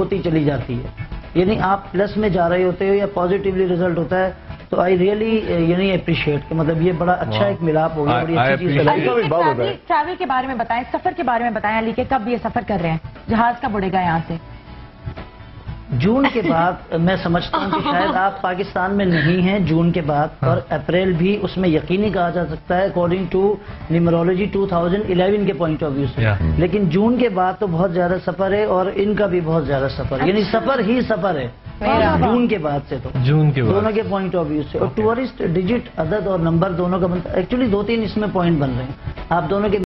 होती चली जाती है। यानी आप प्लस में जा रहे होते हो या पॉजिटिवली रिज़ल्ट होता है तो आई रियली यानी अप्रिशिएट कि मतलब ये बड़ा अच्छा एक मिलाप हो गया बड़ी अच्छी चीज़ है। ट्रैवल के बारे में बताएँ सफ़र के बारे में बताएँ अली के कब ये सफ़र कर रहे हैं? जहाज़ कब उड़ेगा यहाँ से? जून के बाद मैं समझता हूँ कि शायद आप पाकिस्तान में नहीं हैं जून के बाद हाँ। और अप्रैल भी उसमें यकीनी कहा जा सकता है अकॉर्डिंग टू न्यूमरोलॉजी 2011 के पॉइंट ऑफ़ व्यू से। लेकिन जून के बाद तो बहुत ज़्यादा सफ़र है और इनका भी बहुत ज़्यादा सफ़र है। यानी अच्छा। सफ़र ही सफ़र है। जून के बाद से तो। जून के बाद। दोनों के पॉइंट ऑफ़ व्यू से। और टूरिस्ट डिजिट अदद और नंबर दोनों का बनता एक्चुअली दो तीन इसमें पॉइंट बन रहे हैं। आप दोनों के